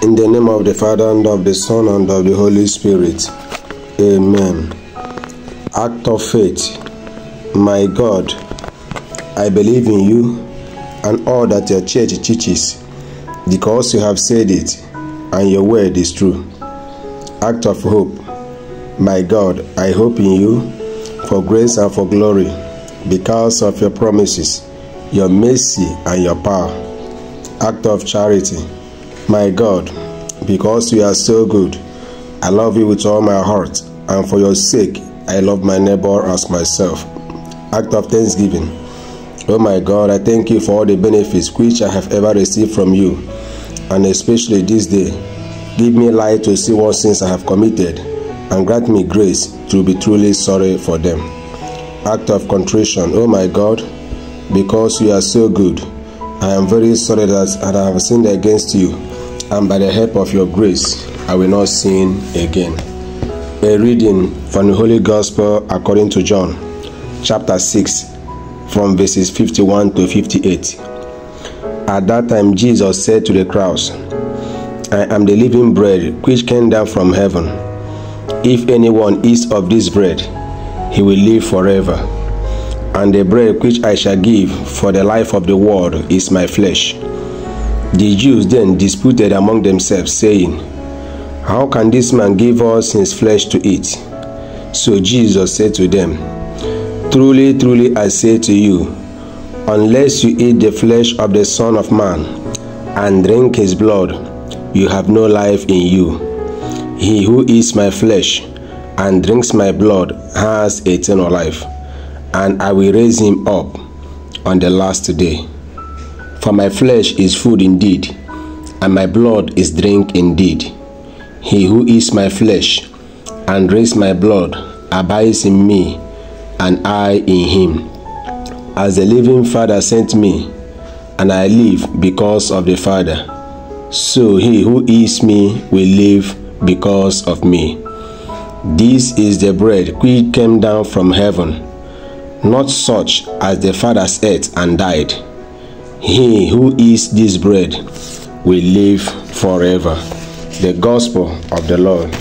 In the name of the Father, and of the Son, and of the Holy Spirit. Amen. Act of faith. My God, I believe in you and all that your church teaches, because you have said it, and your word is true. Act of hope. My God, I hope in you for grace and for glory, because of your promises, your mercy, and your power. Act of charity. My God, because you are so good, I love you with all my heart, and for your sake, I love my neighbor as myself. Act of thanksgiving. Oh my God, I thank you for all the benefits which I have ever received from you, and especially this day. Give me light to see what sins I have committed, and grant me grace to be truly sorry for them. Act of contrition. Oh my God, because you are so good, I am very sorry that I have sinned against you, and by the help of your grace, I will not sin again. A reading from the Holy Gospel according to John, chapter 6, from verses 51 to 58. At that time, Jesus said to the crowds, I am the living bread which came down from heaven. If anyone eats of this bread, he will live forever. And the bread which I shall give for the life of the world is my flesh. The Jews then disputed among themselves, saying, How can this man give us his flesh to eat? So Jesus said to them, Truly, truly, I say to you, unless you eat the flesh of the Son of Man and drink his blood, you have no life in you. He who eats my flesh and drinks my blood has eternal life, and I will raise him up on the last day. For my flesh is food indeed, and my blood is drink indeed. He who eats my flesh and drinks my blood abides in me, and I in him. As the living Father sent me, and I live because of the Father, so he who eats me will live because of me. This is the bread which came down from heaven, not such as the fathers ate and died. He who eats this bread will live forever. The Gospel of the Lord.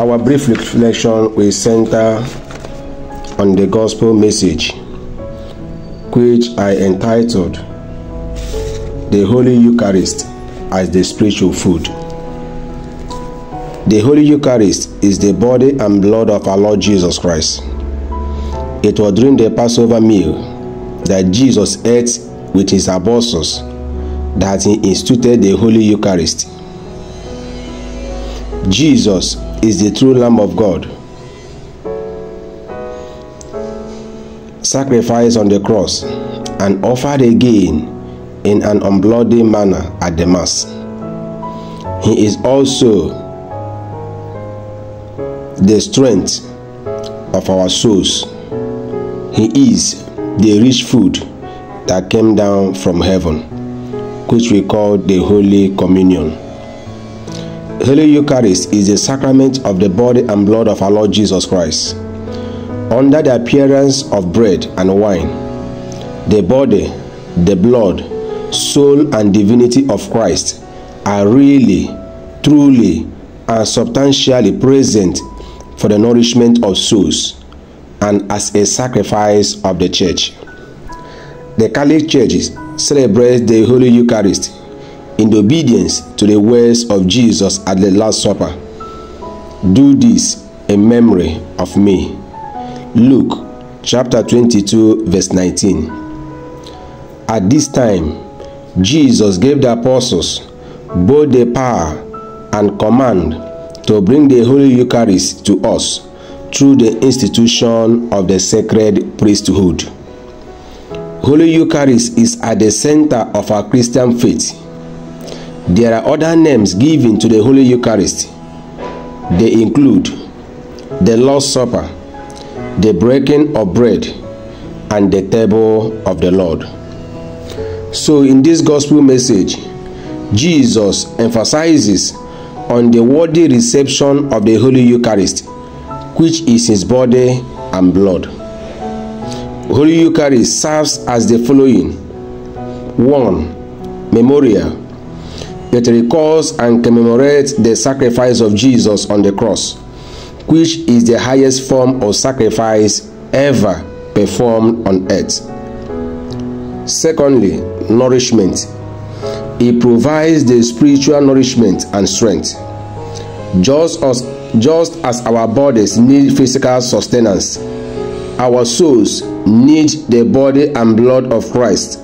Our brief reflection will center on the Gospel message, which I entitled The Holy Eucharist as the Spiritual Food. The Holy Eucharist is the body and blood of our Lord Jesus Christ. It was during the Passover meal that Jesus ate with his apostles that he instituted the Holy Eucharist. Jesus is the true Lamb of God, sacrificed on the cross and offered again in an unbloody manner at the Mass. He is also the strength of our souls. He is the rich food that came down from heaven, which we call the Holy Communion. Holy Eucharist is the sacrament of the body and blood of our Lord Jesus Christ. Under the appearance of bread and wine, the body, the blood, soul, and divinity of Christ are really, truly, and substantially present for the nourishment of souls and as a sacrifice of the church. The Catholic Church celebrates the Holy Eucharist in obedience to the words of Jesus at the Last Supper. Do this in memory of me. Luke chapter 22, verse 19. At this time, Jesus gave the apostles both the power and command to bring the Holy Eucharist to us through the institution of the sacred priesthood. Holy Eucharist is at the center of our Christian faith. There are other names given to the Holy Eucharist. They include the Lord's Supper, the breaking of bread, and the table of the Lord. So, in this gospel message, Jesus emphasizes on the worthy reception of the Holy Eucharist, which is his body and blood. Holy Eucharist serves as the following 1. Memorial. It recalls and commemorates the sacrifice of Jesus on the cross, which is the highest form of sacrifice ever performed on earth. Secondly, nourishment. It provides the spiritual nourishment and strength. Just as, just as our bodies need physical sustenance, our souls need the body and blood of Christ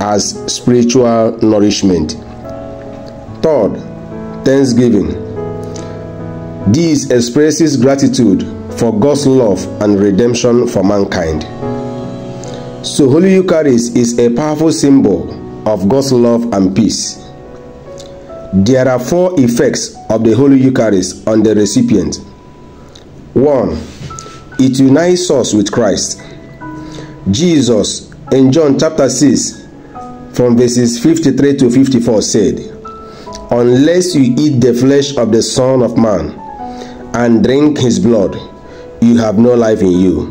as spiritual nourishment. Third, thanksgiving. This expresses gratitude for God's love and redemption for mankind. So, Holy Eucharist is a powerful symbol of God's love and peace. There are four effects of the Holy Eucharist on the recipient. One, it unites us with Christ. Jesus in John chapter 6, from verses 53 to 54, said, Unless you eat the flesh of the Son of Man and drink his blood, you have no life in you.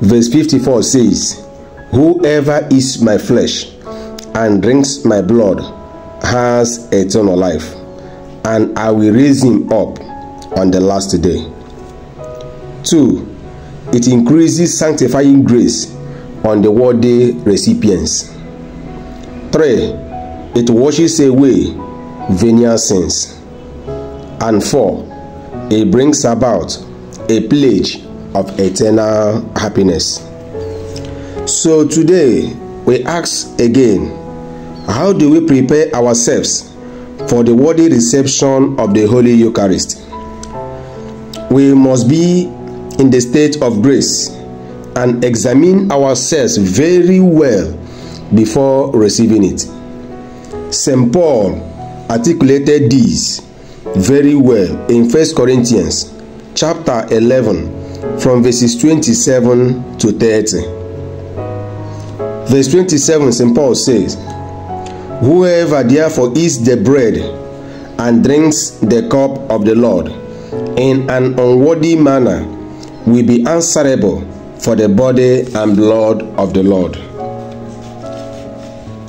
Verse 54 says, Whoever eats my flesh and drinks my blood has eternal life, and I will raise him up on the last day. 2. It increases sanctifying grace on the worthy recipients. 3. It washes away venial sins. And 4. It brings about a pledge of eternal happiness. So today we ask again how do we prepare ourselves for the worthy reception of the Holy Eucharist? We must be in the state of grace and examine ourselves very well before receiving it. St. Paul articulated this very well in 1 Corinthians chapter 11 from verses 27 to 30. Verse 27, St. Paul says, Whoever therefore eats the bread and drinks the cup of the Lord in an unworthy manner will be answerable for the body and blood of the Lord.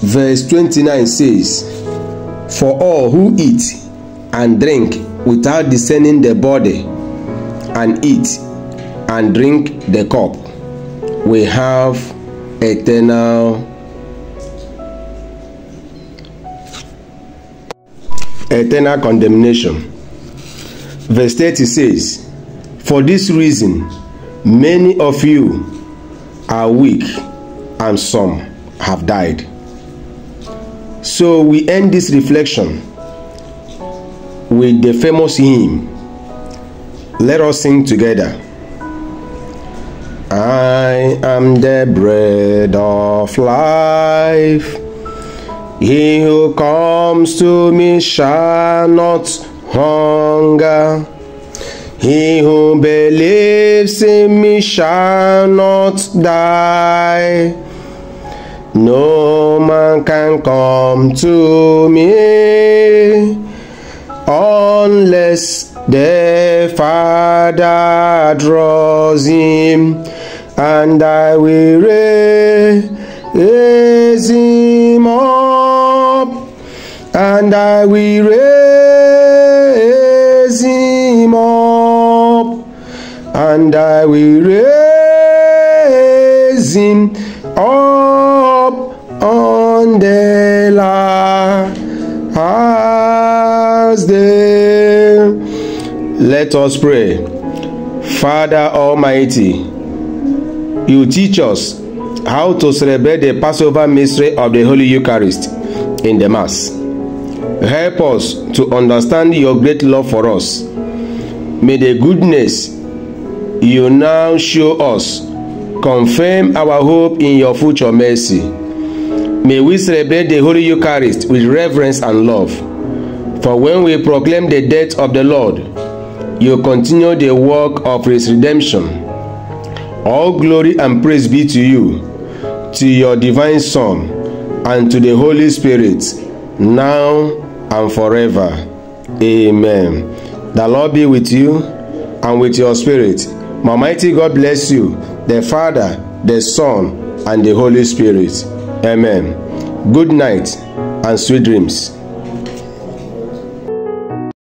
Verse 29 says, For all who eat and drink without discerning the body, and eat and drink the cup, will have eternal eternal condemnation. Verse 30 says, For this reason, many of you are weak, and some have died. So we end this reflection with the famous hymn. Let us sing together. I am the bread of life. He who comes to me shall not hunger. He who believes in me shall not die. No man can come to me unless the Father draws him, and I will raise him up, and I will raise him up, and I will raise him up on the last day. Let us pray. Father Almighty, you teach us how to celebrate the Passover mystery of the Holy Eucharist in the Mass. Help us to understand your great love for us. May the goodness you now show us confirm our hope in your future mercy. May we celebrate the Holy Eucharist with reverence and love. For when we proclaim the death of the Lord, you continue the work of his redemption. All glory and praise be to you, to your divine Son, and to the Holy Spirit, now and forever. Amen. The Lord be with you and with your spirit. My mighty God bless you, the Father, the Son, and the Holy Spirit. Amen. Good night and sweet dreams.